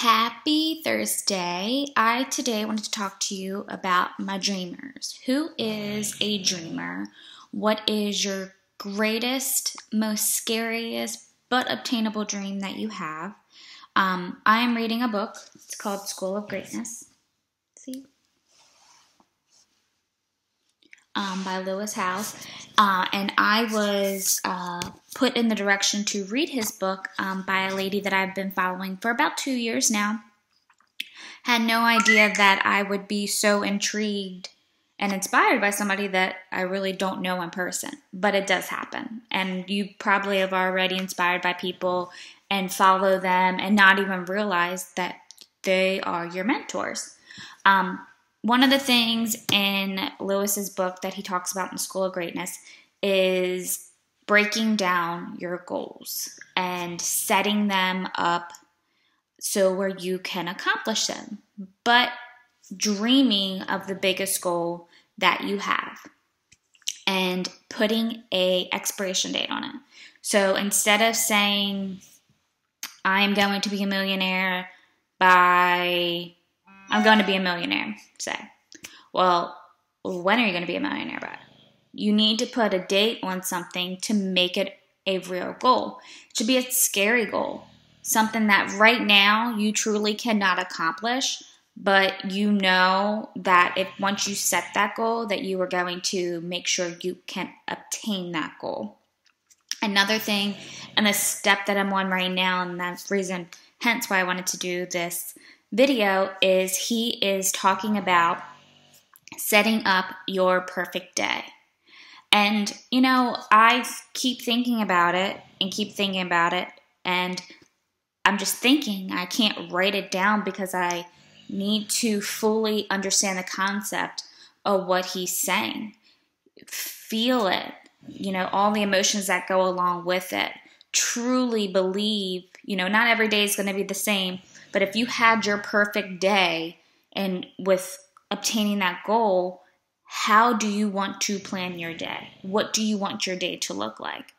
Happy Thursday. I today wanted to talk to you about my dreamers. Who is a dreamer? What is your greatest, most scariest, but obtainable dream that you have? Um, I am reading a book. It's called School of Greatness. See? Um, by Lewis Howes. Uh, and I was uh, put in the direction to read his book um, by a lady that I've been following for about two years now. Had no idea that I would be so intrigued and inspired by somebody that I really don't know in person, but it does happen. And you probably have already inspired by people and follow them and not even realize that they are your mentors. Um, one of the things in Lewis's book that he talks about in School of Greatness is breaking down your goals and setting them up so where you can accomplish them, but dreaming of the biggest goal that you have and putting a expiration date on it. So instead of saying I am going to be a millionaire by I'm going to be a millionaire, say. Well, when are you going to be a millionaire by? You need to put a date on something to make it a real goal. It should be a scary goal, something that right now you truly cannot accomplish, but you know that if once you set that goal that you are going to make sure you can obtain that goal. Another thing, and the step that I'm on right now, and that's reason hence why I wanted to do this video is he is talking about setting up your perfect day. And, you know, I keep thinking about it and keep thinking about it. And I'm just thinking, I can't write it down because I need to fully understand the concept of what he's saying. Feel it, you know, all the emotions that go along with it. Truly believe, you know, not every day is going to be the same, but if you had your perfect day and with obtaining that goal, how do you want to plan your day? What do you want your day to look like?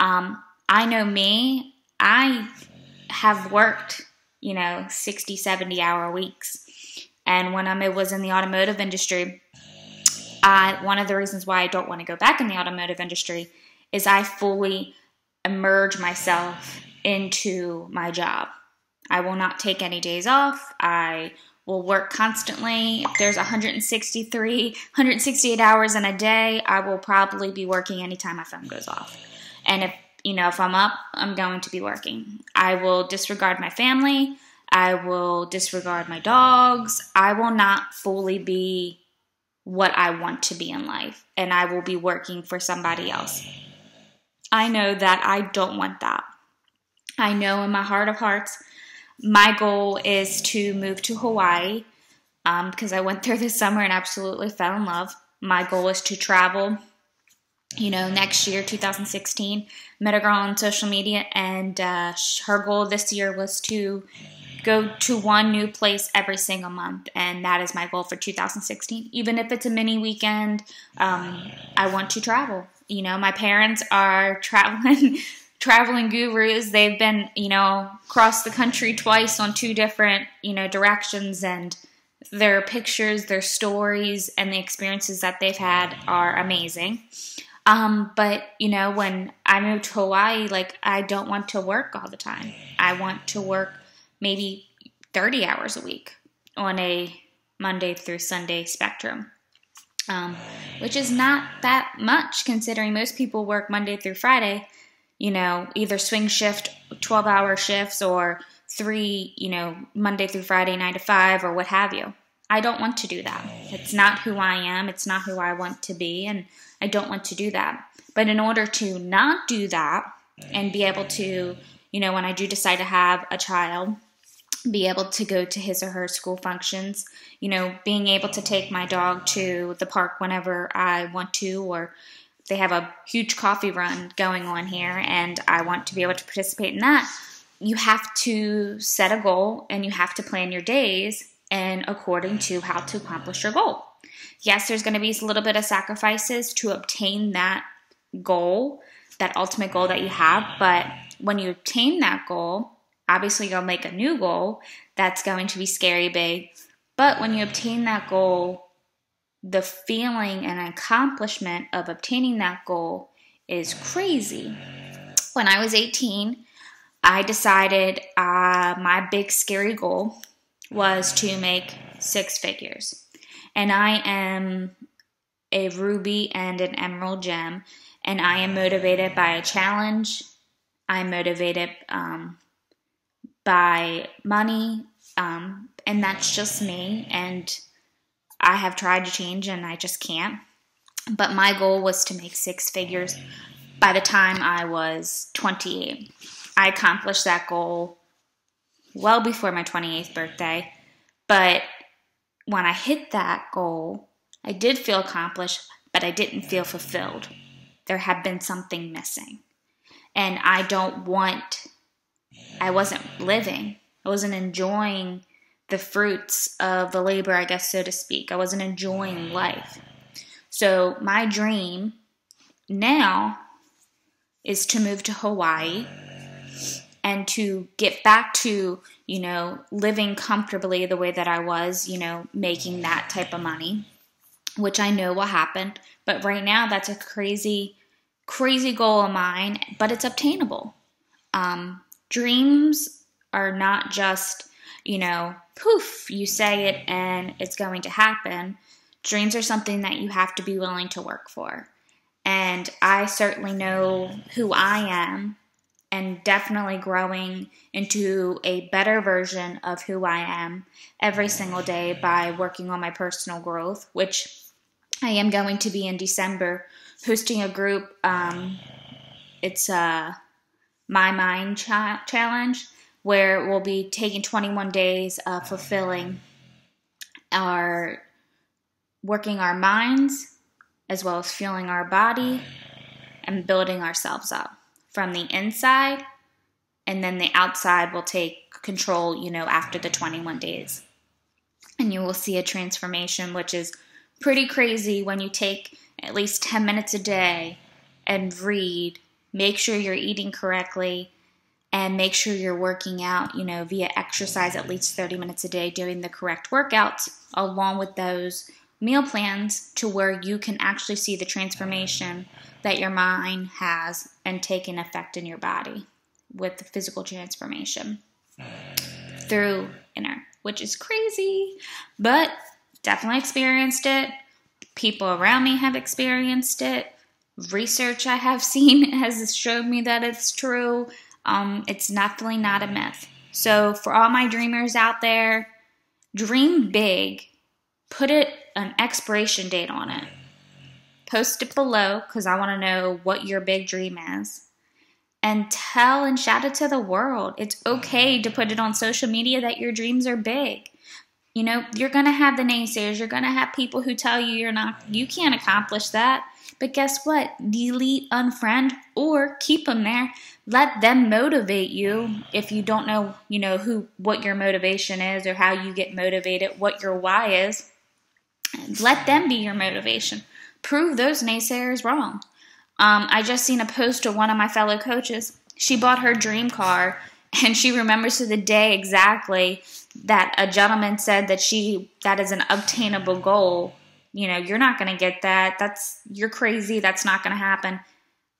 Um, I know me, I have worked, you know, 60, 70 hour weeks. And when I was in the automotive industry, I, one of the reasons why I don't want to go back in the automotive industry is I fully immerse myself into my job. I will not take any days off. I will work constantly. If there's 163, 168 hours in a day, I will probably be working anytime my phone goes off. And if, you know, if I'm up, I'm going to be working. I will disregard my family. I will disregard my dogs. I will not fully be what I want to be in life. And I will be working for somebody else. I know that I don't want that. I know in my heart of hearts my goal is to move to Hawaii because um, I went there this summer and absolutely fell in love. My goal is to travel. You know, next year, 2016, met a girl on social media, and uh, her goal this year was to go to one new place every single month, and that is my goal for 2016. Even if it's a mini weekend, um, I want to travel. You know, my parents are traveling traveling gurus. They've been, you know, across the country twice on two different, you know, directions and their pictures, their stories, and the experiences that they've had are amazing. Um, but you know, when I moved to Hawaii, like I don't want to work all the time. I want to work maybe 30 hours a week on a Monday through Sunday spectrum. Um, which is not that much considering most people work Monday through Friday you know, either swing shift, 12 hour shifts, or three, you know, Monday through Friday, nine to five, or what have you. I don't want to do that. It's not who I am. It's not who I want to be. And I don't want to do that. But in order to not do that and be able to, you know, when I do decide to have a child, be able to go to his or her school functions, you know, being able to take my dog to the park whenever I want to, or, they have a huge coffee run going on here and I want to be able to participate in that, you have to set a goal and you have to plan your days and according to how to accomplish your goal. Yes, there's going to be a little bit of sacrifices to obtain that goal, that ultimate goal that you have, but when you obtain that goal, obviously you'll make a new goal that's going to be scary big. But when you obtain that goal, the feeling and accomplishment of obtaining that goal is crazy. When I was 18, I decided uh, my big scary goal was to make six figures. And I am a ruby and an emerald gem, and I am motivated by a challenge. I'm motivated um, by money, um, and that's just me. And I have tried to change, and I just can't. But my goal was to make six figures by the time I was 28. I accomplished that goal well before my 28th birthday. But when I hit that goal, I did feel accomplished, but I didn't feel fulfilled. There had been something missing. And I don't want, I wasn't living, I wasn't enjoying the fruits of the labor, I guess, so to speak. I wasn't enjoying mm. life. So, my dream now is to move to Hawaii mm. and to get back to, you know, living comfortably the way that I was, you know, making that mm. type of money, which I know will happen. But right now, that's a crazy, crazy goal of mine, but it's obtainable. Um, dreams are not just, you know, poof, you say it and it's going to happen. Dreams are something that you have to be willing to work for. And I certainly know who I am and definitely growing into a better version of who I am every single day by working on my personal growth, which I am going to be in December hosting a group. Um, it's a My Mind cha- Challenge where we'll be taking 21 days of oh, fulfilling our working our minds as well as fueling our body oh, and building ourselves up from the inside, and then the outside will take control, you know, after the 21 days. And you will see a transformation, which is pretty crazy when you take at least 10 minutes a day and read, make sure you're eating correctly, and make sure you're working out, you know, via exercise at least 30 minutes a day, doing the correct workouts along with those meal plans to where you can actually see the transformation that your mind has and taking effect in your body with the physical transformation through inner, which is crazy, but definitely experienced it. People around me have experienced it. Research I have seen has shown me that it's true. Um, it's definitely not a myth. So, for all my dreamers out there, dream big, put it an expiration date on it Post it below because I want to know what your big dream is. And tell and shout it to the world. It's okay to put it on social media that your dreams are big. You know, you're going to have the naysayers. You're going to have people who tell you you're not, you can't accomplish that. But guess what? Delete, unfriend, or keep them there. Let them motivate you if you don't know, you know, who, what your motivation is or how you get motivated, what your why is. Let them be your motivation prove those naysayers wrong. Um, I just seen a post of one of my fellow coaches. She bought her dream car, and she remembers to the day exactly that a gentleman said that she that is an obtainable goal. You know, you're not going to get that. That's you're crazy. That's not going to happen.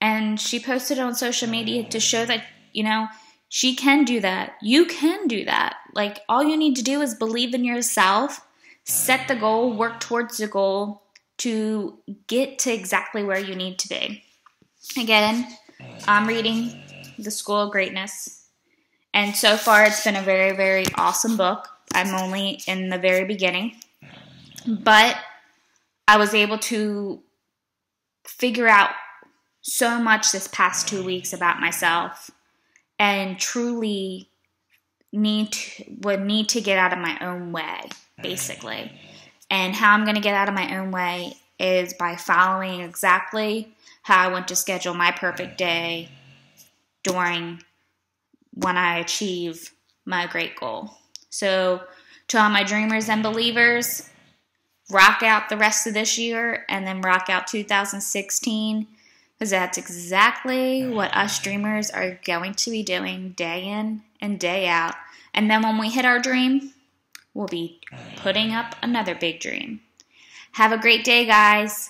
And she posted on social media to show that you know she can do that. You can do that. Like all you need to do is believe in yourself, set the goal, work towards the goal, to get to exactly where you need to be. Again, I'm reading The School of Greatness, and so far it's been a very, very awesome book. I'm only in the very beginning, but I was able to figure out so much this past two weeks about myself and truly need to, would need to get out of my own way basically and how I'm going to get out of my own way is by following exactly how I want to schedule my perfect day during when I achieve my great goal. So, to all my dreamers and believers, rock out the rest of this year and then rock out 2016. Because that's exactly oh, what us dreamers are going to be doing day in and day out. And then when we hit our dream, we'll be putting up another big dream. Have a great day, guys.